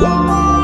Música